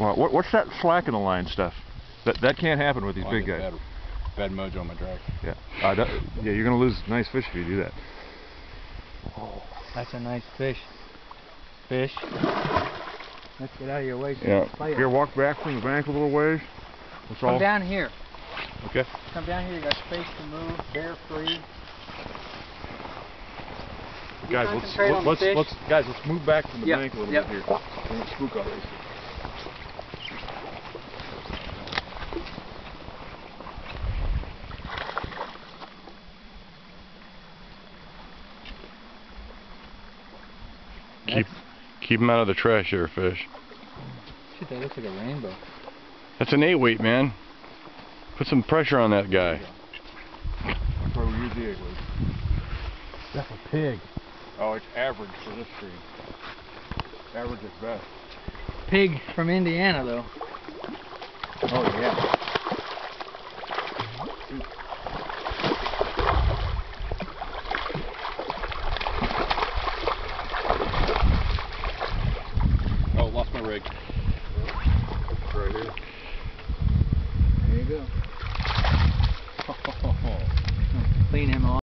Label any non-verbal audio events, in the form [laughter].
Well, what, what's that slack in the line stuff? That that can't happen with these I big guys. Bad, bad mojo on my drag. Yeah. Uh, that, yeah, you're gonna lose nice fish if you do that. Oh, That's a nice fish. Fish. Let's get out of your way. so you Yeah. can play it. Here, walk back from the bank a little ways. That's Come all. down here. Okay. Come down here. You got space to move. Bear free. Guys, let's concentrate on let's let's guys let's move back from the Yep, bank a little yep. bit here. Don't spook others. Keep keep him out of the trash here, fish. Shit, that looks like a rainbow. That's an eight weight, man. Put some pressure on that guy. That's why we use the eight weight. That's a pig. Oh, it's average for this stream. Average at best. Pig from Indiana, though. Oh yeah. Lost rig. Right here. There you go. [laughs] Clean him off.